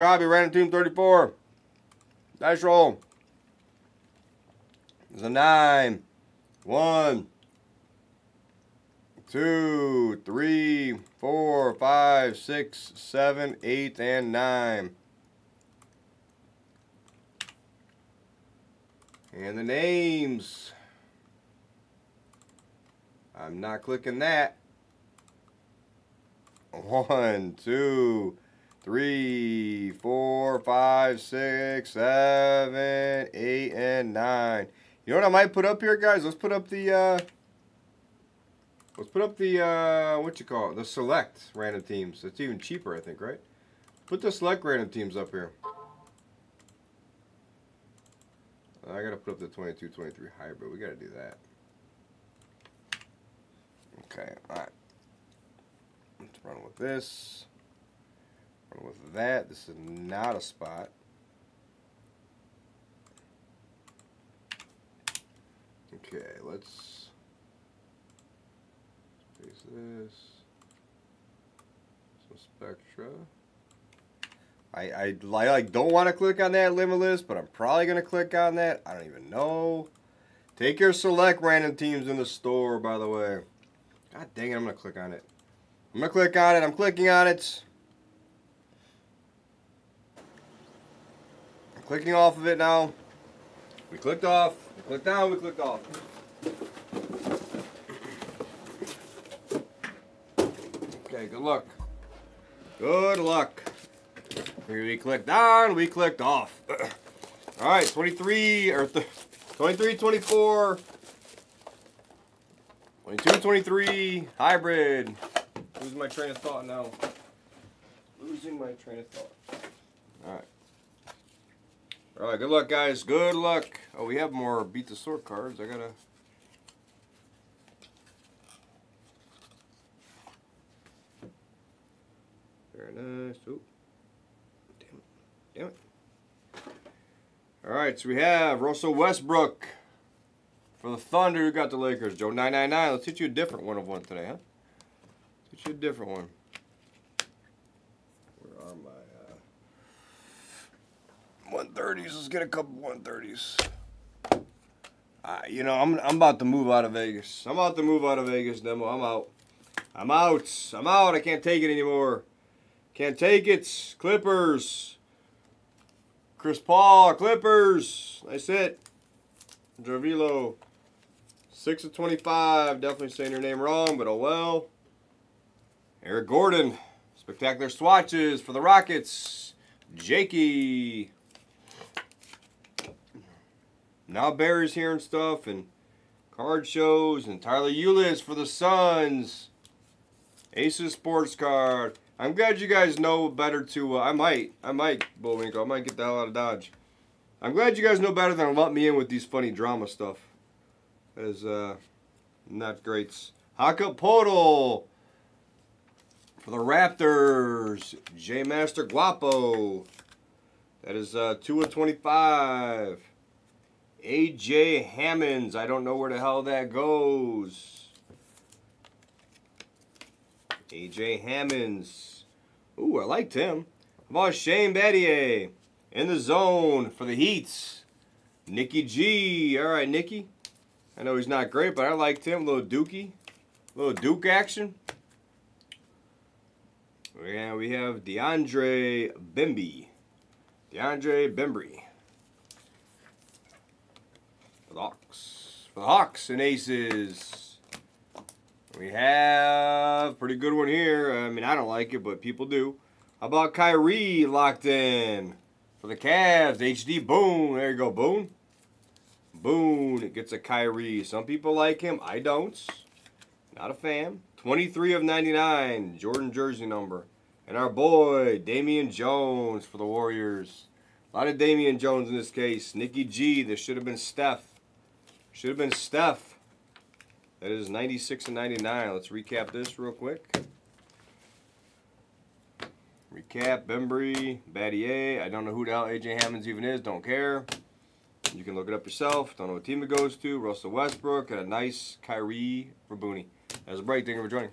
Copy, random team 34. Dice roll. There's a nine. One. Two, three, four, five, six, seven, eight, and nine. And the names. I'm not clicking that. One, two, three, four, five, six, seven, eight, and nine. You know what I might put up here, guys? Let's put up the, uh, let's put up the, uh, what you call it? The select random teams. It's even cheaper, I think, right? Put the select random teams up here. I gotta put up the 22-23 hybrid. We gotta do that. Okay, alright. Let's run with this. Run with that. This is not a spot. Okay, let's space this. Some Spectra. I, I, I like don't want to click on that limitless, but I'm probably going to click on that. I don't even know. Take your select random teams in the store, by the way. God dang it, I'm going to click on it. I'm going to click on it. I'm clicking on it. Clicking off of it now. We clicked off. We clicked down. We clicked off. Okay, good luck. Good luck. We clicked on. We clicked off. All right, 23 or 23, 24. 22, 23, hybrid. Losing my train of thought now. Losing my train of thought. Alright. Alright, good luck, guys. Good luck. Oh, we have more Beat the Sort cards. I gotta... Very nice. Oop. Damn it. Damn it. Alright, so we have Russell Westbrook. For the Thunder, who got the Lakers? Joe 999. Let's hit you a different one of one today, huh? Let's hit you a different one. Where are my 130s? Let's get a couple 130s. Uh, you know, I'm, I'm about to move out of Vegas. I'm about to move out of Vegas, Demo. I'm out. I'm out. I'm out. I can't take it anymore. Can't take it. Clippers. Chris Paul, Clippers. Nice hit. Dravilo. 6 of 25. Definitely saying your name wrong, but oh well. Eric Gordon. Spectacular swatches for the Rockets. Jakey. Now Bears here and stuff, and card shows, and Tyler Ulis for the Suns. Aces Sports Card. I'm glad you guys know better to, uh, I might, I might, Bullwinkle, I might get the hell out of Dodge. I'm glad you guys know better than to let me in with these funny drama stuff is uh, not great. Podol for the Raptors. J Master Guapo. That is uh, 2 of 25. AJ Hammons. I don't know where the hell that goes. AJ Hammons. Ooh, I liked him. How about Shane Battier? In the zone for the Heats. Nikki G. All right, Nikki. I know he's not great, but I liked him. A little Dookie. A little Duke action. And we have DeAndre Bembry. DeAndre Bembry. For the Hawks. For the Hawks and Aces. We have a pretty good one here. I mean, I don't like it, but people do. How about Kyrie locked in? For the Cavs, HD Boone. There you go, Boone. Boone It gets a Kyrie. Some people like him. I don't. Not a fan. 23 of 99. Jordan jersey number. And our boy, Damian Jones for the Warriors. A lot of Damian Jones in this case. Nikki G. This should have been Steph. Should have been Steph. That is 96 and 99. Let's recap this real quick. Recap, Bembry, Battier. I don't know who the hell AJ Hammons even is. Don't care. You can look it up yourself. Don't know what team it goes to. Russell Westbrook and a nice Kyrie for Booney. As a break, thank you for joining.